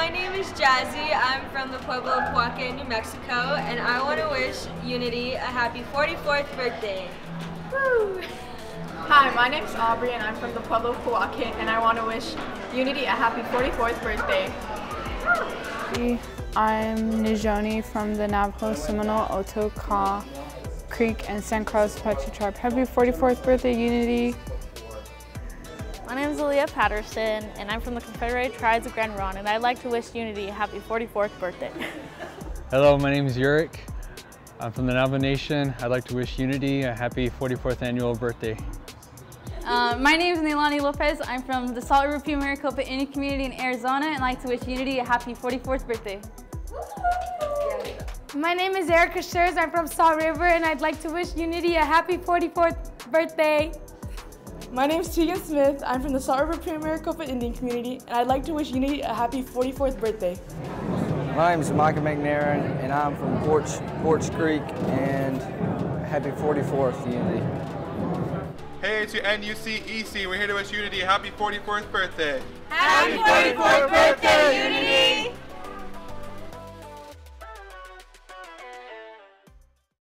my name is Jazzy. I'm from the Pueblo of Pojoaque, New Mexico, and I want to wish Unity a happy 44th birthday. Woo! Hi, my name is Aubrey, and I'm from the Pueblo of Pojoaque, and I want to wish Unity a happy 44th birthday. I'm Nijoni from the Navajo, Seminole, Otoka Creek, and San Carlos Apache Tribe. Happy 44th birthday, Unity. My name is Aaliyah Patterson, and I'm from the Confederated Tribes of Grand Ronde, and I'd like to wish Unity a happy 44th birthday. Hello, my name is Yurik. I'm from the Navajo Nation. I'd like to wish Unity a happy 44th annual birthday. Uh, my name is Neilani Lopez. I'm from the Salt River Pima Maricopa Indian community in Arizona and I'd like to wish Unity a happy 44th birthday. My name is Erica Schurz. I'm from Salt River and I'd like to wish Unity a happy 44th birthday. My name is Tegan Smith. I'm from the Salt River Pima Maricopa Indian community and I'd like to wish Unity a happy 44th birthday. My name is Micah McNairn and I'm from Poarch, Poarch Creek and happy 44th Unity. Hey, to NUC EC, we're here to wish Unity a happy 44th birthday. Happy 44th birthday,